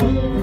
Ooh.